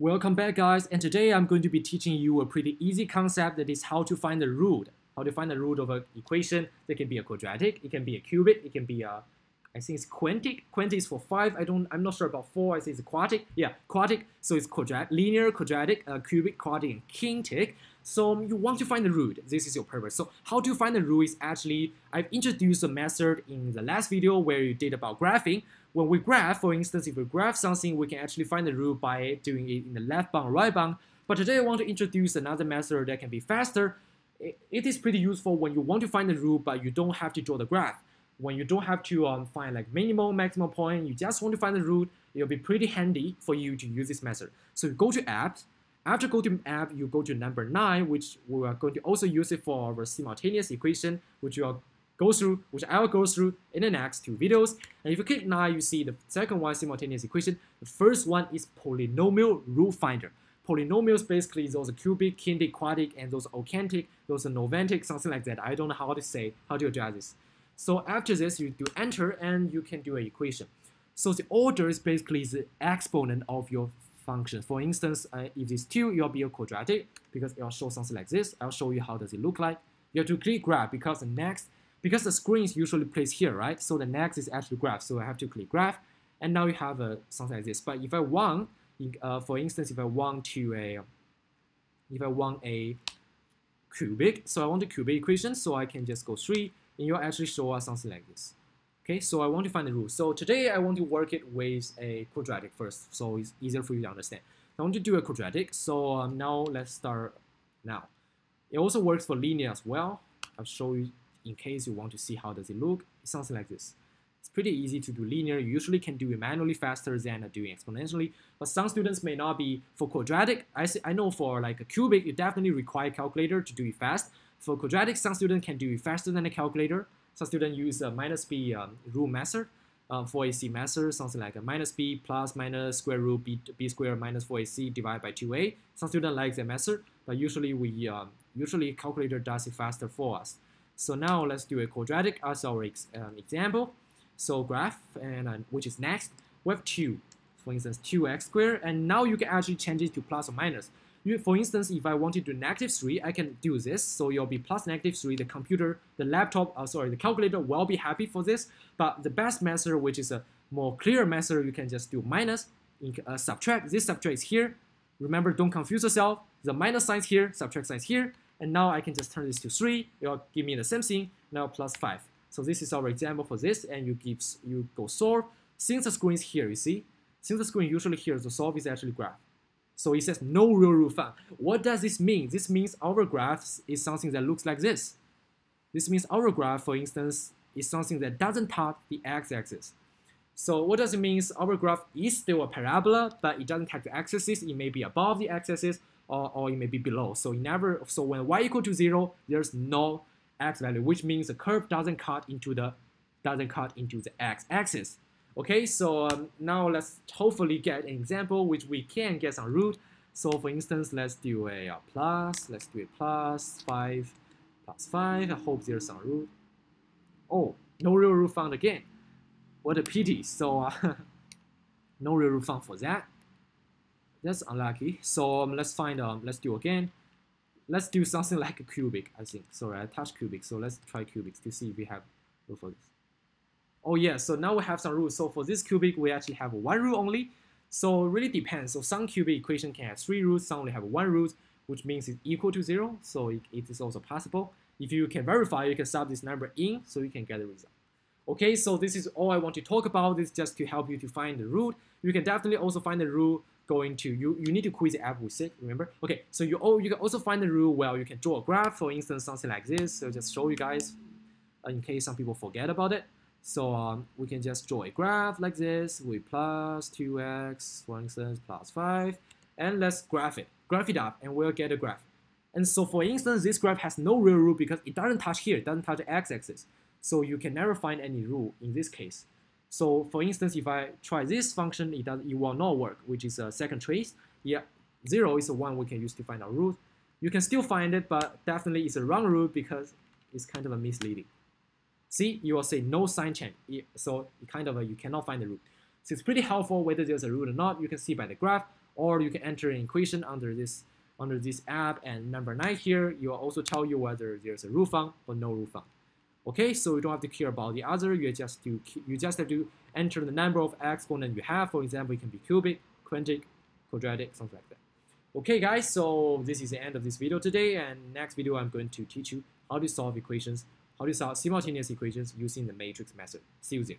Welcome back guys and today I'm going to be teaching you a pretty easy concept that is how to find the root. How to find the root of an equation that can be a quadratic, it can be a cubic, it can be a I think it's quantic. Quantic is for five. I don't. I'm not sure about four. I think it's quadratic. Yeah, quadratic. So it's quadratic, linear, quadratic, uh, cubic, quadratic, and kinetic. So you want to find the root. This is your purpose. So how to find the root is actually I've introduced a method in the last video where you did about graphing. When we graph, for instance, if we graph something, we can actually find the root by doing it in the left bound, right bound. But today I want to introduce another method that can be faster. It is pretty useful when you want to find the root, but you don't have to draw the graph when you don't have to um, find like minimal, maximum point, you just want to find the root, it'll be pretty handy for you to use this method. So you go to apps, after go to app, you go to number 9, which we are going to also use it for our simultaneous equation, which you'll go through, which I will go through in the next two videos. And if you click 9, you see the second one, simultaneous equation. The first one is polynomial root finder. Polynomials basically those cubic, kinetic, quadratic, and those octantic, those are nonventic, something like that. I don't know how to say, how to address this. So after this, you do enter and you can do an equation. So the order is basically the exponent of your function. For instance, uh, if it's 2, it will be a quadratic because it will show something like this. I'll show you how does it look like. You have to click graph because the next, because the screen is usually placed here, right? So the next is actually graph. So I have to click graph. And now you have a, something like this. But if I want, uh, for instance, if I want to a, if I want a cubic, so I want a cubic equation, so I can just go 3 and you'll actually show us something like this. Okay, so I want to find the root. So today I want to work it with a quadratic first, so it's easier for you to understand. I want to do a quadratic, so um, now let's start now. It also works for linear as well. I'll show you in case you want to see how does it look. It's something like this. It's pretty easy to do linear. You usually can do it manually faster than doing exponentially, but some students may not be. For quadratic, I, see, I know for like a cubic, you definitely require calculator to do it fast. For quadratic, some students can do it faster than a calculator. Some students use a minus b um, rule method. Uh, 4ac method, something like a minus b plus minus square root b, b squared minus 4ac divided by 2a. Some students like that method, but usually we um, usually calculator does it faster for us. So now let's do a quadratic as our ex, um, example. So graph, and uh, which is next, we have 2, for instance, 2x squared, and now you can actually change it to plus or minus. You, for instance, if I wanted to do negative 3, I can do this. So you'll be plus negative 3. The computer, the laptop, uh, sorry, the calculator will be happy for this. But the best method, which is a more clear method, you can just do minus, uh, subtract. This subtract is here. Remember, don't confuse yourself. The minus sign is here, subtract sign is here. And now I can just turn this to 3. It will give me the same thing, now plus 5. So this is our example for this, and you give you go solve. Since the screen is here, you see, since the screen usually here, the solve is actually graph. So it says no real root. What does this mean? This means our graph is something that looks like this. This means our graph, for instance, is something that doesn't touch the x-axis. So what does it mean? Our graph is still a parabola, but it doesn't touch the x-axis. It may be above the x-axis or, or it may be below. So it never. So when y equal to zero, there's no x value, which means the curve doesn't cut into the doesn't cut into the x-axis. Okay, so um, now let's hopefully get an example which we can get some root. So for instance, let's do a, a plus, let's do a plus 5 plus 5. I hope there's some root. Oh, no real root found again. What a pity. So uh, no real root found for that. That's unlucky. So um, let's find, um, let's do again. Let's do something like a cubic, I think. Sorry, I touched cubic. So let's try cubics to see if we have root for this. Oh yeah, so now we have some rules. So for this cubic, we actually have one rule only. So it really depends. So some cubic equation can have three roots, some only have one root, which means it's equal to zero. So it, it is also possible. If you can verify, you can sub this number in so you can get the result. Okay, so this is all I want to talk about. This is just to help you to find the root. You can definitely also find the root going to you. You need to quiz the app with it. Remember? Okay, so you oh you can also find the root. Well, you can draw a graph, for instance, something like this. So just show you guys, uh, in case some people forget about it. So um, we can just draw a graph like this with plus 2x, for instance, plus 5, and let's graph it. Graph it up, and we'll get a graph. And so for instance, this graph has no real root because it doesn't touch here, it doesn't touch the x-axis. So you can never find any rule in this case. So for instance, if I try this function, it, does, it will not work, which is a second trace. Yeah, 0 is the one we can use to find our root. You can still find it, but definitely it's a wrong root because it's kind of a misleading. See, you will say no sign change. So kind of you cannot find the root. So it's pretty helpful whether there's a root or not. You can see by the graph. or you can enter an equation under this under this app and number nine here, you will also tell you whether there's a root form or no root form. Okay, so you don't have to care about the other. You just to you just have to enter the number of exponent you have. For example, it can be cubic, quintic, quadratic, something like that. Okay, guys. So this is the end of this video today. And next video, I'm going to teach you how to solve equations, how to solve simultaneous equations using the matrix method. See you.